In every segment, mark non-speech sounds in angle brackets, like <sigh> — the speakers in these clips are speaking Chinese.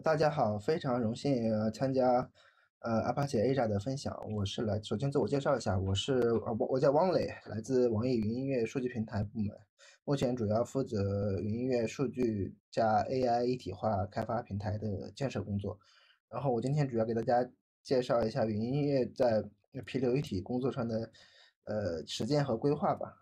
大家好，非常荣幸参加呃 Apache Asia 的分享。我是来，首先自我介绍一下，我是呃我我叫汪磊，来自网易云音乐数据平台部门，目前主要负责云音乐数据加 AI 一体化开发平台的建设工作。然后我今天主要给大家介绍一下云音乐在 P 流一体工作上的呃实践和规划吧。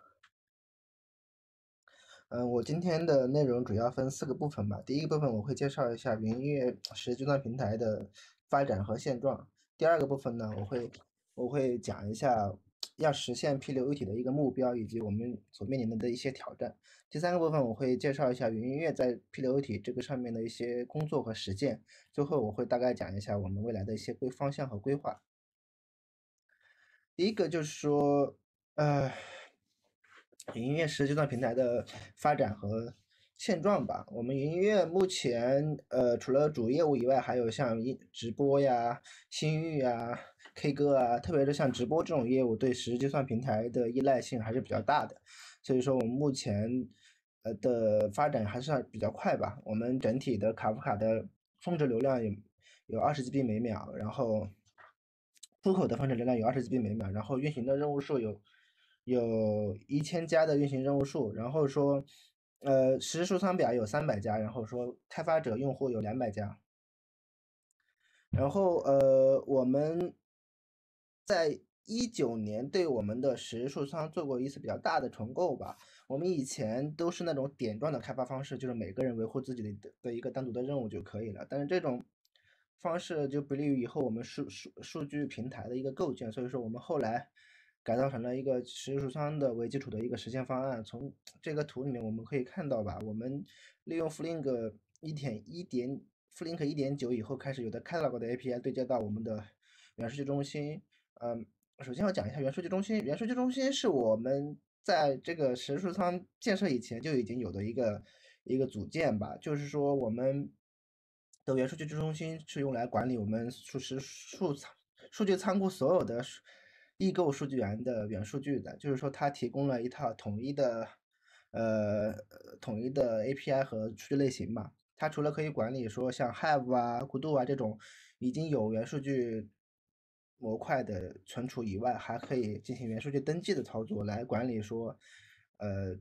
嗯，我今天的内容主要分四个部分吧。第一个部分我会介绍一下云音乐实时计算平台的发展和现状。第二个部分呢，我会我会讲一下要实现 P 流一体的一个目标以及我们所面临的一些挑战。第三个部分我会介绍一下云音乐在 P 流一体这个上面的一些工作和实践。最后我会大概讲一下我们未来的一些规方向和规划。第一个就是说，呃。云音乐实时计算平台的发展和现状吧。我们云音乐目前，呃，除了主业务以外，还有像音直播呀、新域啊、K 歌啊，特别是像直播这种业务，对实时计算平台的依赖性还是比较大的。所以说，我们目前，呃的发展还是比较快吧。我们整体的卡夫卡的峰值流量有有二十 G B 每秒，然后出口的峰值流量有二十 G B 每秒，然后运行的任务数有。有一千家的运行任务数，然后说，呃，实时数仓表有三百家，然后说开发者用户有两百家，然后呃，我们在一九年对我们的实时数仓做过一次比较大的重构吧。我们以前都是那种点状的开发方式，就是每个人维护自己的的一个单独的任务就可以了。但是这种方式就不利于以后我们数数数据平台的一个构建，所以说我们后来。改造成了一个实时数仓的为基础的一个实现方案。从这个图里面我们可以看到吧，我们利用 Flink 一点一点 Flink 一点九以后开始有的 Catalog 的 API 对接到我们的元数据中心。嗯，首先要讲一下元数据中心。元数据中心是我们在这个实时数仓建设以前就已经有的一个一个组件吧。就是说，我们的元数据中心是用来管理我们数实数仓数据仓库所有的数。易购数据源的元数据的，就是说它提供了一套统一的，呃，统一的 API 和数据类型嘛。它除了可以管理说像 Have 啊、g o d o 啊这种已经有元数据模块的存储以外，还可以进行元数据登记的操作，来管理说，呃。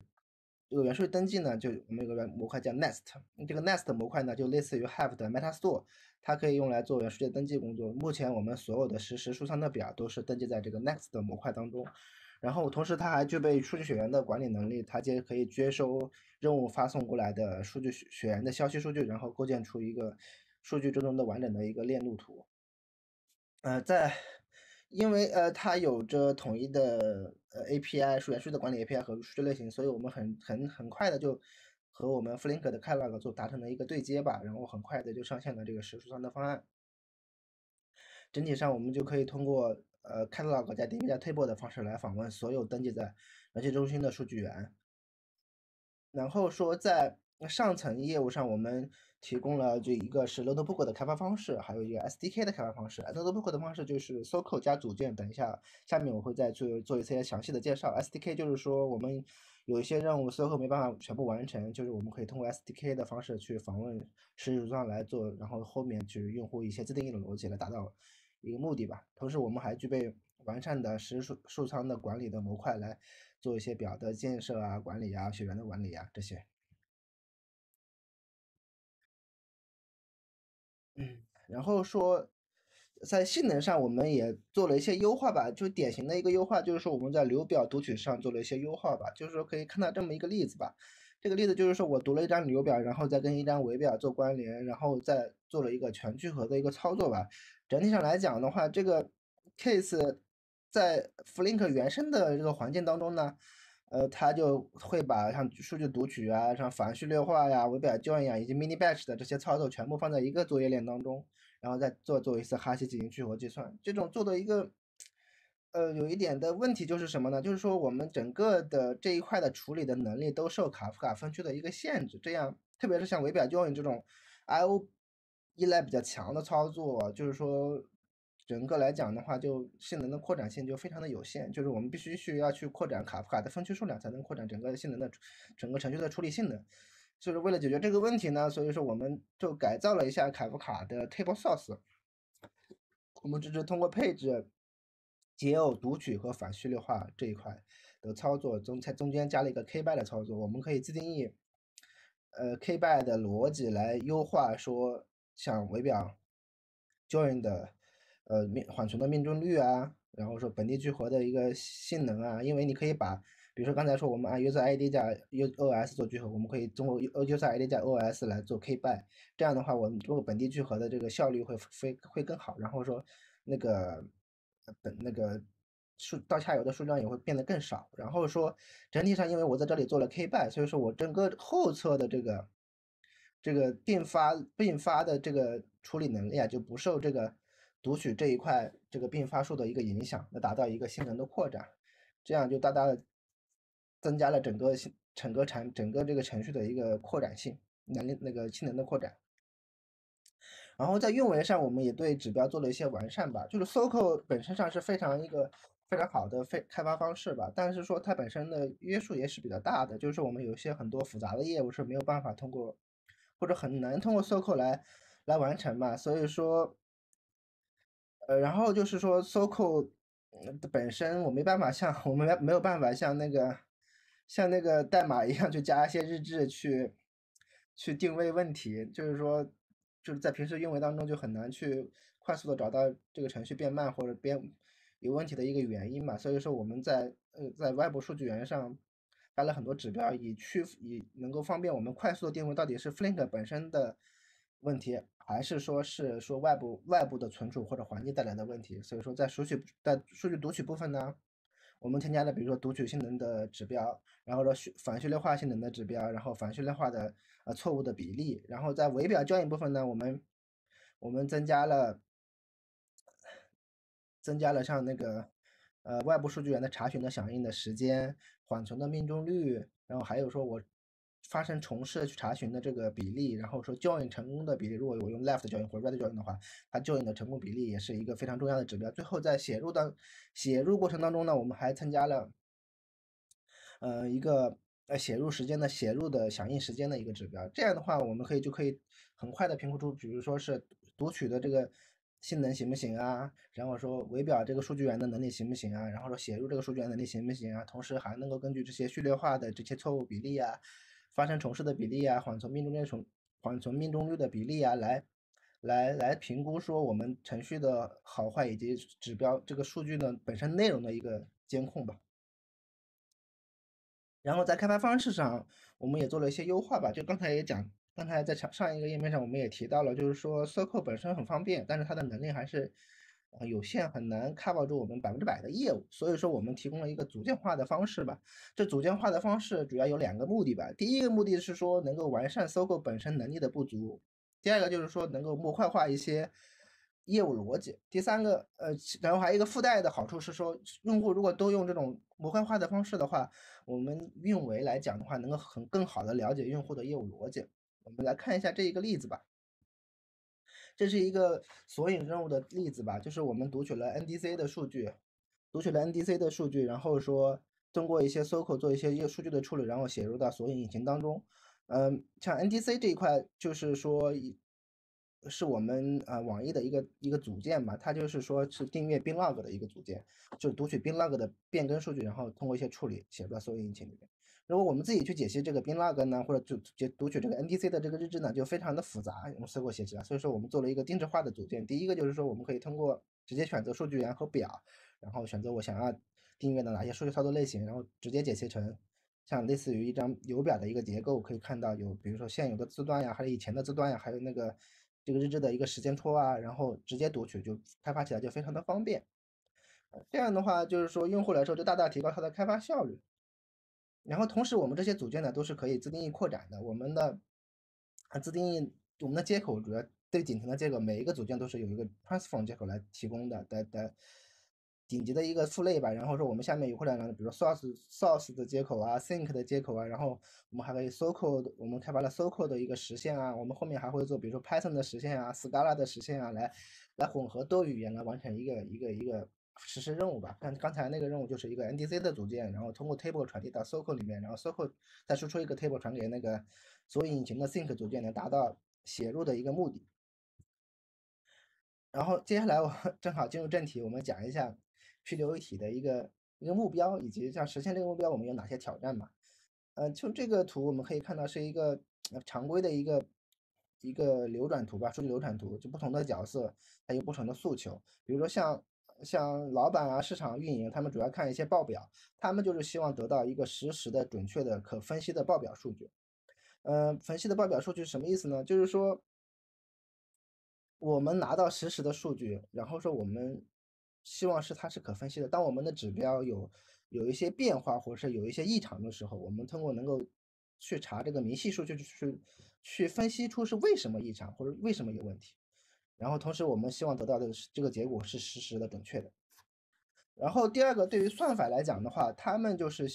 这个元数据登记呢，就我们有个模块叫 Nest，这个 Nest 模块呢，就类似于 Have 的 MetaStore，它可以用来做元数据登记工作。目前我们所有的实时数仓的表都是登记在这个 Nest 的模块当中。然后同时它还具备数据血缘的管理能力，它接可以接收任务发送过来的数据血缘的消息数据，然后构建出一个数据之中的完整的一个链路图。呃，在因为呃，它有着统一的呃 API 数元数据的管理 API 和数据类型，所以我们很很很快的就和我们 Flink 的 Catalog 做达成了一个对接吧，然后很快的就上线了这个实数算的方案。整体上我们就可以通过呃 Catalog 加 DB 加 Table 的方式来访问所有登记在元件中心的数据源。然后说在那上层业务上，我们提供了这一个是 Notebook 的开发方式，还有一个 SDK 的开发方式。Notebook 的方式就是 SOCO 加组件，等一下下面我会再做做一些详细的介绍。SDK 就是说我们有一些任务 SOCO 没办法全部完成，就是我们可以通过 SDK 的方式去访问实时数仓来做，然后后面去用户一些自定义的逻辑来达到一个目的吧。同时我们还具备完善的实时数数仓的管理的模块来做一些表的建设啊、管理啊、血缘的管理啊这些。嗯，然后说，在性能上我们也做了一些优化吧，就典型的一个优化就是说我们在流表读取上做了一些优化吧，就是说可以看到这么一个例子吧，这个例子就是说我读了一张流表，然后再跟一张维表做关联，然后再做了一个全聚合的一个操作吧。整体上来讲的话，这个 case 在 Flink 原生的这个环境当中呢。呃，它就会把像数据读取啊、像反序列化呀、维表 join 呀以及 mini batch 的这些操作全部放在一个作业链当中，然后再做做一次哈希进行聚合计算。这种做的一个，呃，有一点的问题就是什么呢？就是说我们整个的这一块的处理的能力都受卡夫卡分区的一个限制。这样，特别是像维表 join 这种 I/O 依赖比较强的操作，就是说。整个来讲的话，就性能的扩展性就非常的有限，就是我们必须需要去扩展卡夫卡的分区数量，才能扩展整个性能的整个程序的处理性能。就是为了解决这个问题呢，所以说我们就改造了一下卡夫卡的 table source。我们只是通过配置解耦读取和反序列化这一块的操作中，在中间加了一个 k by 的操作，我们可以自定义呃 k by 的逻辑来优化说像围表 join 的呃命缓存的命中率啊，然后说本地聚合的一个性能啊，因为你可以把比如说刚才说我们按 user ID 加 u os 做聚合，我们可以通过 user ID 加 os 来做 k by，这样的话我们做本地聚合的这个效率会非会更好，然后说那个本那个数到下游的数量也会变得更少，然后说整体上因为我在这里做了 k by，所以说我整个后侧的这个这个并发并发的这个处理能力啊就不受这个读取这一块这个并发数的一个影响，来达到一个性能的扩展，这样就大大的。增加了整个整个产整个这个程序的一个扩展性能力那个性能的扩展，然后在运维上我们也对指标做了一些完善吧，就是 SOCO 本身上是非常一个非常好的非开发方式吧，但是说它本身的约束也是比较大的，就是我们有些很多复杂的业务是没有办法通过或者很难通过 SOCO 来来完成嘛，所以说，呃，然后就是说 SOCO 本身我没办法像我们没有办法像那个。像那个代码一样，去加一些日志去去定位问题，就是说就是在平时运维当中就很难去快速的找到这个程序变慢或者变有问题的一个原因嘛。所以说我们在呃在外部数据源上加了很多指标，以去以能够方便我们快速的定位到底是 Flink 本身的问题，还是说是说外部外部的存储或者环境带来的问题。所以说在数据在数据读取部分呢。我们添加了比如说读取性能的指标，然后说反序列化性能的指标，然后反序列化的呃错误的比例，然后在围表交易部分呢，我们我们增加了增加了像那个呃外部数据源的查询的响应的时间、缓存的命中率，然后还有说我。发生重试去查询的这个比例，然后说 join 成功的比例，如果我用 left join 或 right join 的话，它 join 的成功比例也是一个非常重要的指标。最后在写入的写入过程当中呢，我们还参加了，呃一个呃写入时间的写入的响应时间的一个指标。这样的话，我们可以就可以很快的评估出，比如说是读取的这个性能行不行啊，然后说围表这个数据源的能力行不行啊，然后说写入这个数据源能力行不行啊，同时还能够根据这些序列化的这些错误比例啊。发生重试的比例啊，缓存命中率重缓存命中率的比例啊，来来来评估说我们程序的好坏以及指标这个数据的本身内容的一个监控吧。然后在开发方式上，我们也做了一些优化吧。就刚才也讲，刚才在上上一个页面上我们也提到了，就是说 Circle 本身很方便，但是它的能力还是。呃，有限很难 cover 住我们百分之百的业务，所以说我们提供了一个组件化的方式吧。这组件化的方式主要有两个目的吧。第一个目的是说能够完善搜购本身能力的不足，第二个就是说能够模块化一些业务逻辑。第三个，呃，然后还有一个附带的好处是说，用户如果都用这种模块化的方式的话，我们运维来讲的话，能够很更好的了解用户的业务逻辑。我们来看一下这一个例子吧。这是一个索引任务的例子吧，就是我们读取了 NDC 的数据，读取了 NDC 的数据，然后说通过一些 SOCO 做一些业数据的处理，然后写入到索引引擎当中。嗯，像 NDC 这一块，就是说是我们啊网易的一个一个组件嘛，它就是说是订阅 binlog 的一个组件，就是读取 binlog 的变更数据，然后通过一些处理写入到索引引擎里面。如果我们自己去解析这个 binlog 呢，或者就解读取这个 NDC 的这个日志呢，就非常的复杂，用 SQL 写起来。所以说我们做了一个定制化的组件。第一个就是说，我们可以通过直接选择数据源和表，然后选择我想要订阅的哪些数据操作类型，然后直接解析成像类似于一张油表的一个结构，可以看到有比如说现有的字段呀，还有以前的字段呀，还有那个这个日志的一个时间戳啊，然后直接读取，就开发起来就非常的方便。这样的话，就是说用户来说就大大提高它的开发效率。然后同时，我们这些组件呢都是可以自定义扩展的。我们的啊自定义我们的接口主要对顶层的接口，每一个组件都是有一个 transform 接口来提供的的的顶级的一个父类吧。然后说我们下面有扩展的，比如说 source source 的接口啊，sync 的接口啊，然后我们还可以 SOCO，我们开发了 SOCO 的一个实现啊。我们后面还会做，比如说 Python 的实现啊，Scala 的实现啊，来来混合多语言来完成一个一个一个实施任务吧。刚刚才那个任务就是一个 NDC 的组件，然后通过 table 传递到 Circle 里面，然后 Circle 再输出一个 table 传给那个所有引擎的 Sync 组件，能达到写入的一个目的。然后接下来我 <laughs> 正好进入正题，我们讲一下 P 流一体的一个一个目标，以及像实现这个目标我们有哪些挑战嘛？呃，从这个图我们可以看到是一个常规的一个一个流转图吧，数据流转图，就不同的角色它有不同的诉求，比如说像像老板啊、市场运营，他们主要看一些报表，他们就是希望得到一个实时的、准确的、可分析的报表数据。呃，分析的报表数据是什么意思呢？就是说。我们拿到实时的数据，然后说我们希望是它是可分析的。当我们的指标有有一些变化，或者是有一些异常的时候，我们通过能够去查这个明细数据，去去分析出是为什么异常或者为什么有问题。然后同时我们希望得到的是这个结果是实时的、准确的。然后第二个，对于算法来讲的话，他们就是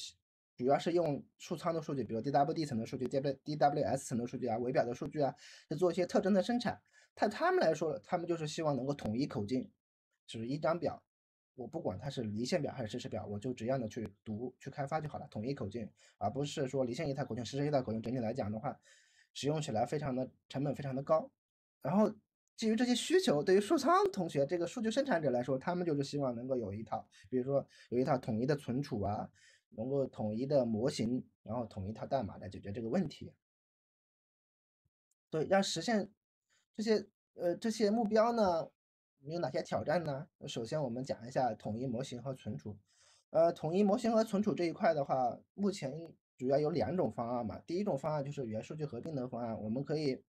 主要是用数仓的数据，比如 DWD 层的数据、DW DWS 层的数据啊、维表的数据啊，去做一些特征的生产。他他们来说，他们就是希望能够统一口径，就是一张表，我不管它是离线表还是实时表，我就只要的去读去开发就好了，统一口径，而不是说离线一套口径，实时一套口径，整体来讲的话，使用起来非常的成本非常的高。然后基于这些需求，对于数仓同学这个数据生产者来说，他们就是希望能够有一套，比如说有一套统一的存储啊，能够统一的模型，然后统一套代码来解决这个问题。对，要实现。这些呃这些目标呢，有哪些挑战呢？首先我们讲一下统一模型和存储。呃，统一模型和存储这一块的话，目前主要有两种方案嘛。第一种方案就是元数据合并的方案，我们可以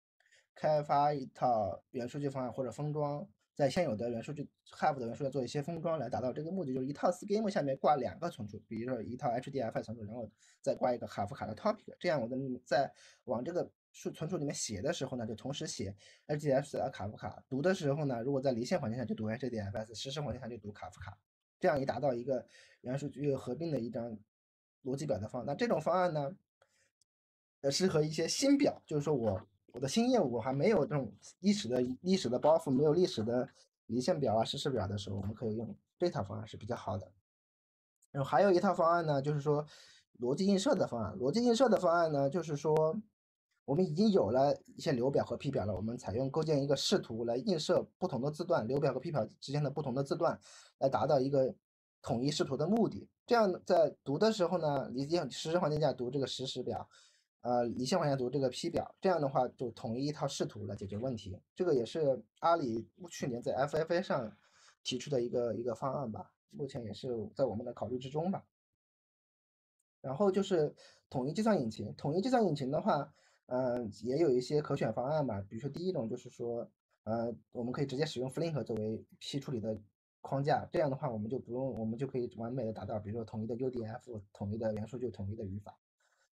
开发一套元数据方案或者封装，在现有的元数据 have 的元数据做一些封装，来达到这个目的，就是一套 schema 下面挂两个存储，比如说一套 HDFS 存储，然后再挂一个哈夫卡的 topic，这样我们在往这个数存储里面写的时候呢，就同时写 HDFS 和卡夫卡；读的时候呢，如果在离线环境下就读 HDFS，实时环境下就读卡夫卡。这样一达到一个元数据合并的一张逻辑表的方。那这种方案呢，呃，适合一些新表，就是说我我的新业务还没有这种历史的历史的包袱，没有历史的离线表啊、实时表的时候，我们可以用这套方案是比较好的。然后还有一套方案呢，就是说逻辑映射的方案。逻辑映射的方案呢，就是说。我们已经有了一些流表和 P 表了，我们采用构建一个视图来映射不同的字段，流表和 P 表之间的不同的字段，来达到一个统一视图的目的。这样在读的时候呢，离线实时环境下读这个实时表，呃，离线环境下读这个 P 表，这样的话就统一一套视图来解决问题。这个也是阿里去年在 FFA 上提出的一个一个方案吧，目前也是在我们的考虑之中吧。然后就是统一计算引擎，统一计算引擎的话。嗯，也有一些可选方案吧，比如说第一种就是说，呃，我们可以直接使用 Flink 作为 P 处理的框架，这样的话我们就不用，我们就可以完美的达到，比如说统一的 UDF、统一的元数据、统一的语法。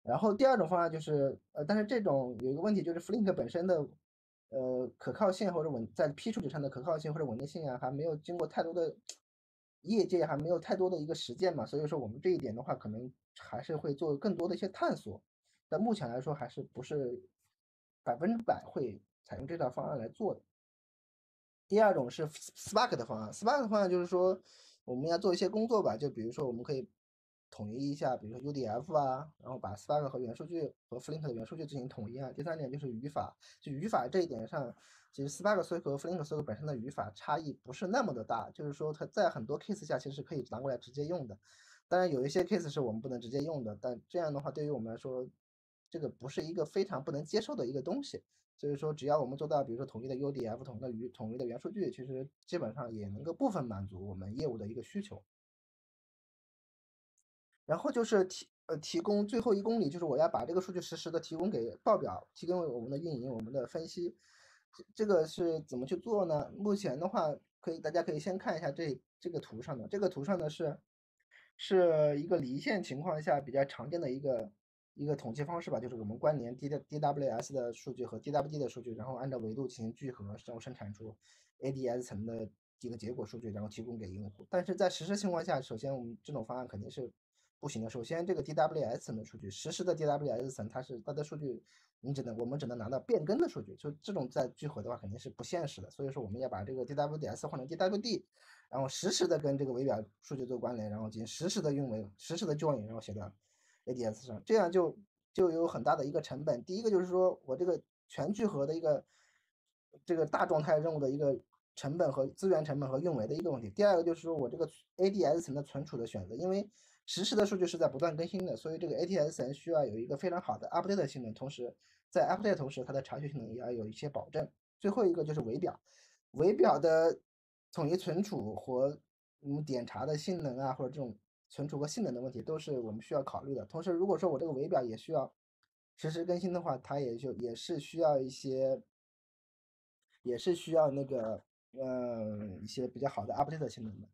然后第二种方案就是，呃，但是这种有一个问题就是 Flink 本身的，呃，可靠性或者稳在 P 处理上的可靠性或者稳定性啊，还没有经过太多的业界还没有太多的一个实践嘛，所以说我们这一点的话，可能还是会做更多的一些探索。但目前来说还是不是百分之百会采用这套方案来做的。第二种是 Spark 的方案，Spark 的方案就是说我们要做一些工作吧，就比如说我们可以统一一下，比如说 UDF 啊，然后把 Spark 和元数据和 Flink 的元数据进行统一啊。第三点就是语法，就语法这一点上，其实 Spark Circle 和 Flink Circle 本身的语法差异不是那么的大，就是说它在很多 case 下其实是可以拿过来直接用的。当然有一些 case 是我们不能直接用的，但这样的话对于我们来说。这个不是一个非常不能接受的一个东西，所以说只要我们做到，比如说统一的 UDF、统一的语、统一的元数据，其实基本上也能够部分满足我们业务的一个需求。然后就是提呃提供最后一公里，就是我要把这个数据实时的提供给报表，提供我们的运营、我们的分析。这个是怎么去做呢？目前的话，可以大家可以先看一下这这个图上的，这个图上的是是一个离线情况下比较常见的一个。一个统计方式吧，就是我们关联 D D W S 的数据和 D W D 的数据，然后按照维度进行聚合，然后生产出 A D S 层的几个结果数据，然后提供给用户。但是在实时情况下，首先我们这种方案肯定是不行的。首先，这个 D W S 层的数据，实时的 D W S 层它是它的数据你只能我们只能拿到变更的数据，就这种在聚合的话肯定是不现实的。所以说我们要把这个 DWS 换成 DWD，然后实时的跟这个维表数据做关联，然后进行实时的运维、实时的 join，然后写到 ADS 上，这样就就有很大的一个成本。第一个就是说我这个全聚合的一个这个大状态任务的一个成本和资源成本和运维的一个问题。第二个就是说我这个 ADS 层的存储的选择，因为实时的数据是在不断更新的，所以这个 ATSN 需要有一个非常好的 update 性能，同时在 update 同时，它的查询性能也要有一些保证。最后一个就是维表，维表的统一存储和嗯点查的性能啊，或者这种存储和性能的问题，都是我们需要考虑的。同时，如果说我这个维表也需要实时更新的话，它也就也是需要一些，也是需要那个嗯一些比较好的 update 性能的。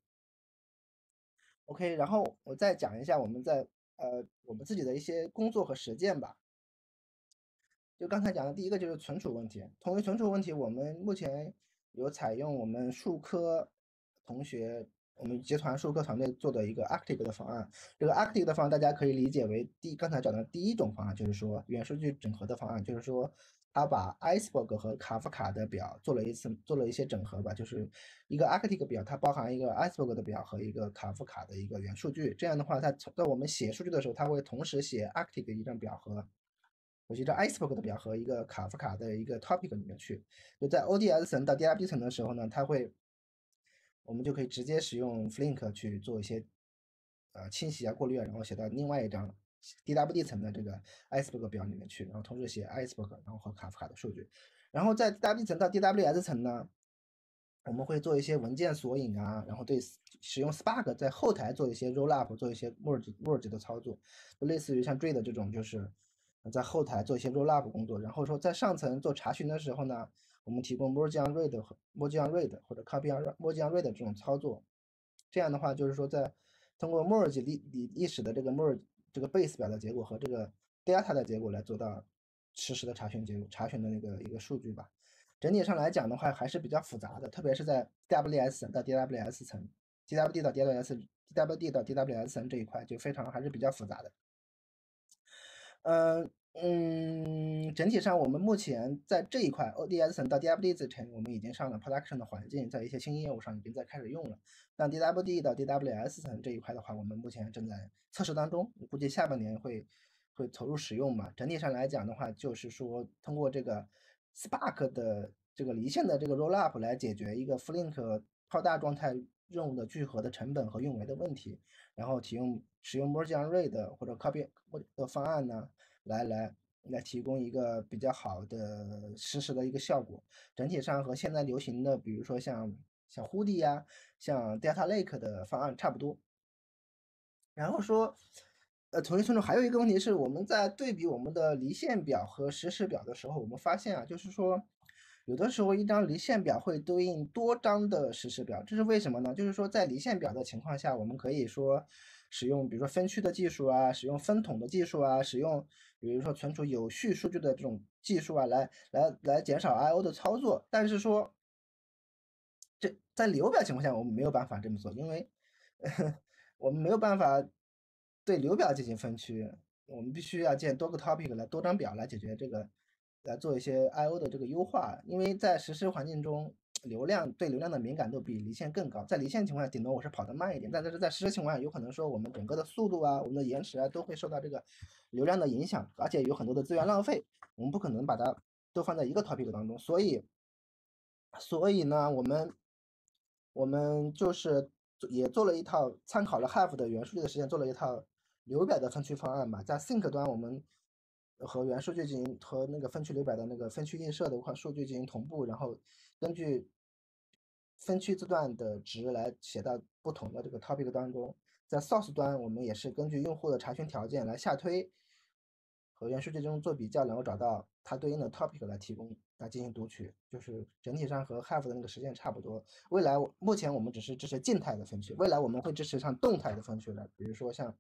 OK，然后我再讲一下我们在呃我们自己的一些工作和实践吧。就刚才讲的第一个就是存储问题，同为存储问题，我们目前有采用我们数科同学，我们集团数科团队做的一个 Active 的方案。这个 Active 的方案大家可以理解为第刚才讲的第一种方案，就是说元数据整合的方案，就是说。他把 Iceberg 和卡夫卡的表做了一次，做了一些整合吧，就是一个 Arctic 表，它包含一个 Iceberg 的表和一个卡夫卡的一个元数据。这样的话，它在我们写数据的时候，它会同时写 Arctic 一张表和我记得 Iceberg 的表和一个卡夫卡的一个 topic 里面去。就在 ODS 层到 DRB 层的时候呢，它会，我们就可以直接使用 Flink 去做一些呃清洗啊、过滤啊，然后写到另外一张。DWD 层的这个 Iceberg 表里面去，然后同时写 Iceberg，然后和卡夫卡的数据。然后在 DWD 层到 DWS 层呢，我们会做一些文件索引啊，然后对使用 Spark 在后台做一些 rollup，做一些 merge merge 的操作，就类似于像 dread 这种，就是在后台做一些 rollup 工作。然后说在上层做查询的时候呢，我们提供 merge on read 和 merge on read 或者 copy on merge on read 这种操作。这样的话就是说在通过 merge 历历历史的这个 merge 这个 base 表的结果和这个 delta 的结果来做到实时的查询结果，查询的那个一个数据吧。整体上来讲的话，还是比较复杂的，特别是在 WS 到 DWS 层，DWD 到 DWS，DWD 到 DWS 层这一块就非常还是比较复杂的。嗯。嗯，整体上我们目前在这一块 ODS 层到 DWD 层，我们已经上了 production 的环境，在一些新业务上已经在开始用了。但 DWD 到 DWS 层这一块的话，我们目前正在测试当中，估计下半年会会投入使用吧。整体上来讲的话，就是说通过这个 Spark 的这个离线的这个 rollup 来解决一个 Flink 超大状态任务的聚合的成本和运维的问题，然后提用使用 Merge on Read 或者 Copy 的方案呢。来来来提供一个比较好的实时的一个效果，整体上和现在流行的，比如说像像 Hudi 呀，像 Data Lake 的方案差不多。然后说，呃，同一村中还有一个问题是，我们在对比我们的离线表和实时表的时候，我们发现啊，就是说，有的时候一张离线表会对应多张的实时表，这是为什么呢？就是说在离线表的情况下，我们可以说使用比如说分区的技术啊，使用分桶的技术啊，使用。比如说存储有序数据的这种技术啊，来来来减少 I/O 的操作，但是说这在流表情况下，我们没有办法这么做，因为 <laughs> 我们没有办法对流表进行分区，我们必须要建多个 topic 来多张表来解决这个，来做一些 I/O 的这个优化，因为在实时环境中。流量对流量的敏感度比离线更高，在离线情况下，顶多我是跑得慢一点，但是在实时情况下，有可能说我们整个的速度啊，我们的延迟啊，都会受到这个流量的影响，而且有很多的资源浪费，我们不可能把它都放在一个 topic 当中，所以，所以呢，我们我们就是也做了一套参考了 Hive 的元数据的实现，做了一套流表的分区方案嘛，在 Sync 端我们。和元数据进行和那个分区流表的那个分区映射的一块数据进行同步，然后根据分区字段的值来写到不同的这个 topic 当中。在 source 端，我们也是根据用户的查询条件来下推，和元数据中做比较，然后找到它对应的 topic 来提供来进行读取。就是整体上和 Hive 的那个实现差不多。未来目前我们只是支持静态的分区，未来我们会支持像动态的分区的，比如说像。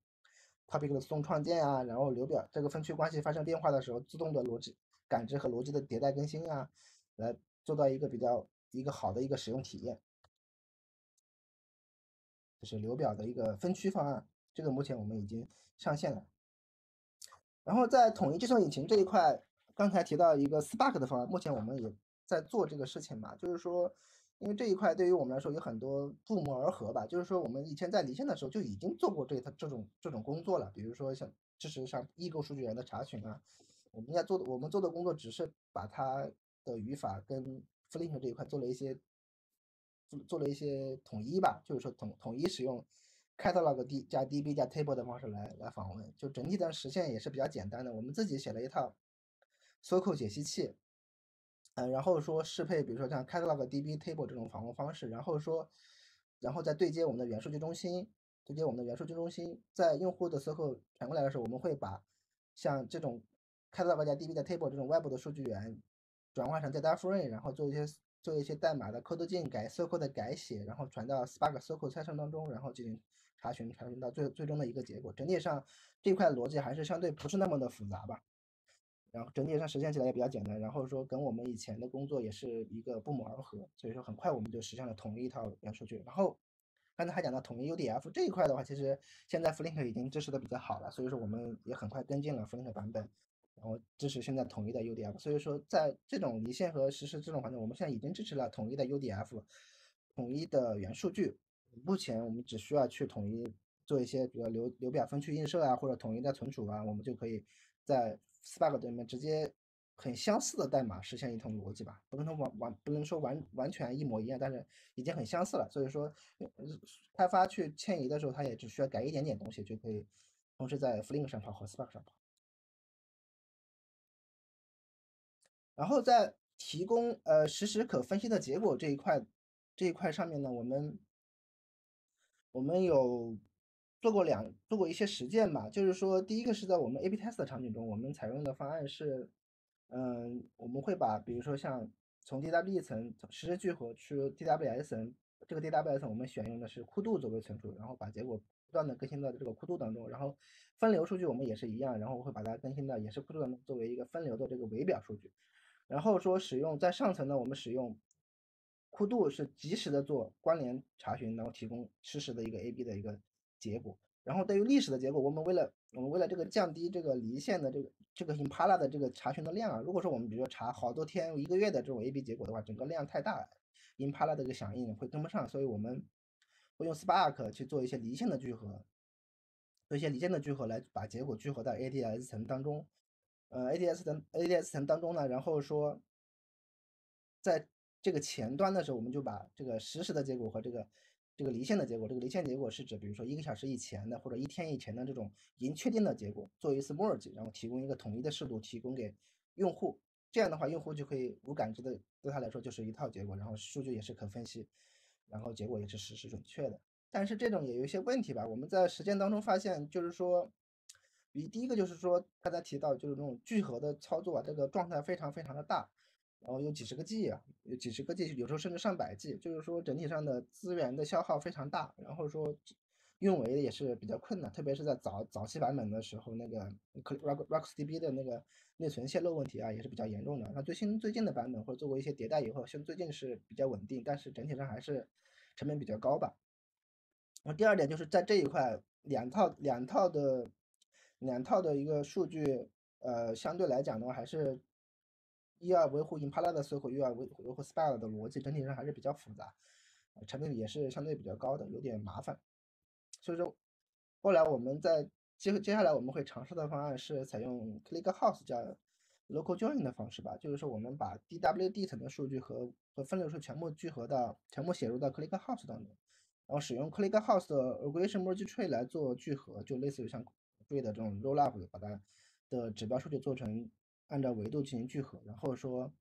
topic 的自动创建啊，然后流表这个分区关系发生变化的时候，自动的逻辑感知和逻辑的迭代更新啊，来做到一个比较一个好的一个使用体验。这是流表的一个分区方案，这个目前我们已经上线了。然后在统一计算引擎这一块，刚才提到一个 Spark 的方案，目前我们也在做这个事情嘛，就是说，因为这一块对于我们来说有很多不谋而合吧，就是说我们以前在离线的时候就已经做过这这种这种工作了，比如说像支持像异构数据源的查询啊，我们在做的我们做的工作只是把它的语法跟 Flink 这一块做了一些做了一些统一吧，就是说统统一使用。catalog D 加 DB 加 table 的方式来来访问，就整体的实现也是比较简单的。我们自己写了一套 SQL 解析器，嗯，然后说适配，比如说像 catalog DB table 这种访问方式，然后说，然后再对接我们的元数据中心，对接我们的元数据中心，在用户的 SQL 传过来的时候，我们会把像这种 catalog 加 DB 加 table 这种外部的数据源转换成 data frame，然后做一些做一些代码的 code 进改 SQL 的改写，然后传到 Spark SQL 菜单当中，然后进行。查询查询到最最终的一个结果，整体上这块逻辑还是相对不是那么的复杂吧，然后整体上实现起来也比较简单，然后说跟我们以前的工作也是一个不谋而合，所以说很快我们就实现了统一一套元数据。然后刚才还讲到统一 UDF 这一块的话，其实现在 Flink 已经支持的比较好了，所以说我们也很快跟进了 Flink 版本，然后支持现在统一的 UDF。所以说在这种离线和实时这种环境，我们现在已经支持了统一的 UDF，统一的元数据。目前我们只需要去统一做一些，比如流流表分区映射啊，或者统一的存储啊，我们就可以在 Spark 里面直接很相似的代码实现一通逻辑吧。不能说完完不能说完完全一模一样，但是已经很相似了。所以说开发去迁移的时候，它也只需要改一点点东西就可以同时在 Flink 上跑和 Spark 上跑。然后在提供呃实时可分析的结果这一块这一块上面呢，我们。我们有做过两做过一些实践吧，就是说，第一个是在我们 A/B test 的场景中，我们采用的方案是，嗯，我们会把比如说像从 DW 层实时聚合去 DWS 层，这个 DWS 层我们选用的是库度作为存储，然后把结果不断的更新到这个库度当中，然后分流数据我们也是一样，然后我会把它更新到也是库度当中作为一个分流的这个伪表数据，然后说使用在上层呢，我们使用。库度是及时的做关联查询，然后提供实时的一个 A/B 的一个结果。然后对于历史的结果，我们为了我们为了这个降低这个离线的这个这个 Impala 的这个查询的量啊，如果说我们比如说查好多天一个月的这种 A/B 结果的话，整个量太大，Impala 的这个响应会跟不上，所以我们会用 Spark 去做一些离线的聚合，做一些离线的聚合来把结果聚合到 ADS 层当中。呃，ADS 层 ADS 层当中呢，然后说在这个前端的时候，我们就把这个实时的结果和这个这个离线的结果，这个离线结果是指，比如说一个小时以前的或者一天以前的这种已经确定的结果，做一次 merge，然后提供一个统一的视图提供给用户。这样的话，用户就可以无感知的对他来说就是一套结果，然后数据也是可分析，然后结果也是实时准确的。但是这种也有一些问题吧，我们在实践当中发现，就是说，比第一个就是说刚才提到就是这种聚合的操作啊，这个状态非常非常的大。然后有几十个 G 啊，有几十个 G，有时候甚至上百 G，就是说整体上的资源的消耗非常大，然后说运维也是比较困难，特别是在早早期版本的时候，那个 Rock RocksDB 的那个内存泄露问题啊也是比较严重的。那最新最近的版本或者做过一些迭代以后，现最近是比较稳定，但是整体上还是成本比较高吧。然后第二点就是在这一块两套两套的两套的一个数据，呃，相对来讲的话还是。一要维护 Impala 的 SQL，又要维维护 Spark 的逻辑，整体上还是比较复杂，成本也是相对比较高的，有点麻烦。所以说，后来我们在接接下来我们会尝试的方案是采用 ClickHouse 叫 Local Join 的方式吧，就是说我们把 DWD 层的数据和和分流数全部聚合到，全部写入到 ClickHouse 当中，然后使用 ClickHouse 的 Regression Merge Tree 来做聚合，就类似于像做的这种 Rollup，把它的指标数据做成。按照维度进行聚合，然后说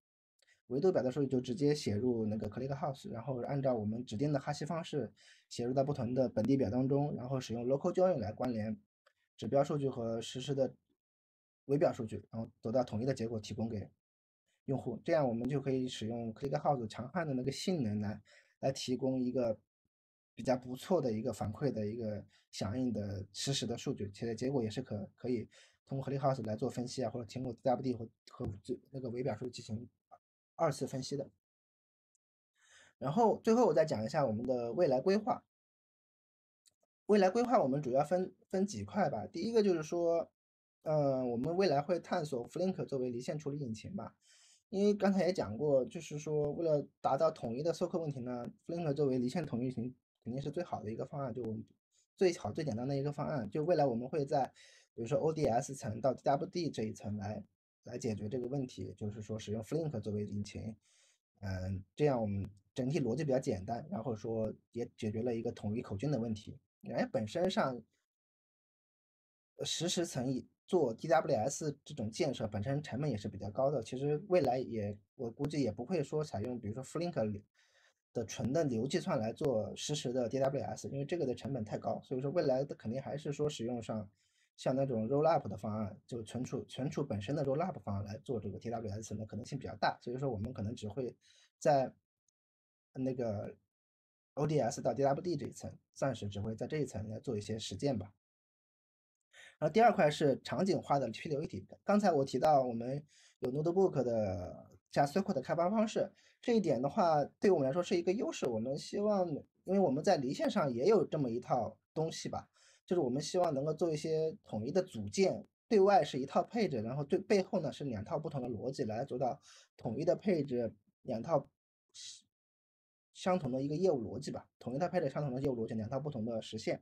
维度表的数据就直接写入那个 ClickHouse，然后按照我们指定的哈希方式写入到不同的本地表当中，然后使用 Local Join 来关联指标数据和实时的微表数据，然后得到统一的结果提供给用户。这样我们就可以使用 ClickHouse 强悍的那个性能来来提供一个比较不错的一个反馈的一个响应的实时的数据，且结果也是可可以。通过 ClickHouse 来做分析啊，或者通过 DWD 和和这那个维表数进行二次分析的。然后最后我再讲一下我们的未来规划。未来规划我们主要分分几块吧。第一个就是说，呃，我们未来会探索 Flink 作为离线处理引擎吧，因为刚才也讲过，就是说为了达到统一的授课问题呢，Flink 作为离线统一引擎肯定是最好的一个方案，就我们最好最简单的一个方案。就未来我们会在比如说 ODS 层到 DWD 这一层来来解决这个问题，就是说使用 Flink 作为引擎，嗯，这样我们整体逻辑比较简单，然后说也解决了一个统一口径的问题。因为本身上实时层做 DWS 这种建设本身成本也是比较高的，其实未来也我估计也不会说采用比如说 Flink 的纯的流计算来做实时的 DWS，因为这个的成本太高，所以说未来的肯定还是说使用上像那种 Rollup 的方案，就存储存储本身的 Rollup 方案来做这个 DWS 的可能性比较大，所以说我们可能只会在那个 ODS 到 DWD 这一层，暂时只会在这一层来做一些实践吧。然后第二块是场景化的批流一体。刚才我提到我们有 Notebook 的加 SQL 的开发方式，这一点的话对我们来说是一个优势。我们希望，因为我们在离线上也有这么一套东西吧，就是我们希望能够做一些统一的组件，对外是一套配置，然后对背后呢是两套不同的逻辑来做到统一的配置，两套相同的一个业务逻辑吧，统一的配置相同的业务逻辑，两套不同的实现，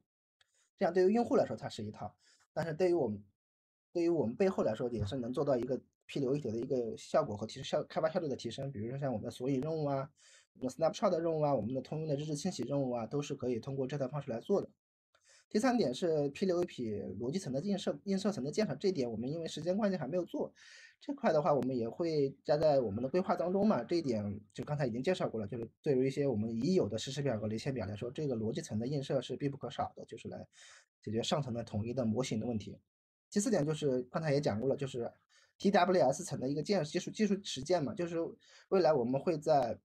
这样对于用户来说它是一套。但是对于我们，对于我们背后来说，也是能做到一个批流一体的一个效果和提升效开发效率的提升。比如说像我们的索引任务啊，我们的 snapshot 的任务啊，我们的通用的日志清洗任务啊，都是可以通过这套方式来做的。第三点是批流一体逻辑层的映射映射层的建设，这一点我们因为时间关系还没有做。这块的话，我们也会加在我们的规划当中嘛。这一点就刚才已经介绍过了，就是对于一些我们已有的实时表格离线表来说，这个逻辑层的映射是必不可少的，就是来解决上层的统一的模型的问题。第四点就是刚才也讲过了，就是 TWS 层的一个建技术技术实践嘛，就是未来我们会在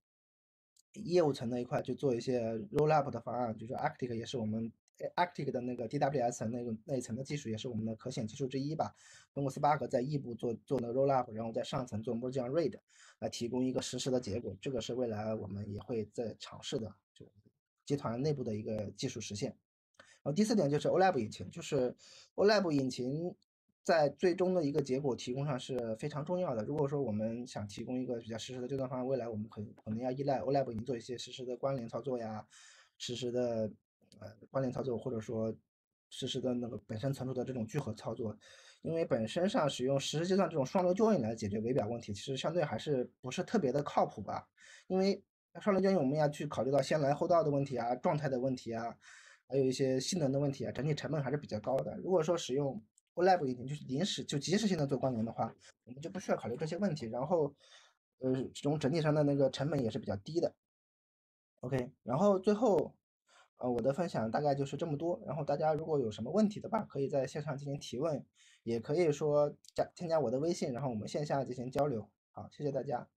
业务层那一块去做一些 rollup 的方案，就是 Active 也是我们。Active 的那个 DWS 层那个那一层的技术也是我们的可选技术之一吧。通过 Spark 在异步做做那 Rollup，然后在上层做 Merge Read 来提供一个实时的结果。这个是未来我们也会在尝试的，就集团内部的一个技术实现。然后第四点就是 OLAP 引擎，就是 OLAP 引擎在最终的一个结果提供上是非常重要的。如果说我们想提供一个比较实时的这段方案，未来我们可可能要依赖 OLAP 引擎做一些实时的关联操作呀，实时的。呃，关联操作或者说实时的那个本身存储的这种聚合操作，因为本身上使用实时计算这种双流 join 来解决围表问题，其实相对还是不是特别的靠谱吧？因为双流 join 我们要去考虑到先来后到的问题啊，状态的问题啊，还有一些性能的问题啊，整体成本还是比较高的。如果说使用 OLAP 已经就是临时就及时性的做关联的话，我们就不需要考虑这些问题，然后呃，这种整体上的那个成本也是比较低的。OK，然后最后。呃，我的分享大概就是这么多。然后大家如果有什么问题的话，可以在线上进行提问，也可以说加添加我的微信，然后我们线下进行交流。好，谢谢大家。